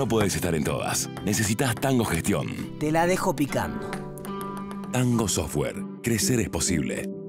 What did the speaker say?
no puedes estar en todas. Necesitas Tango Gestión. Te la dejo picando. Tango Software. Crecer es posible.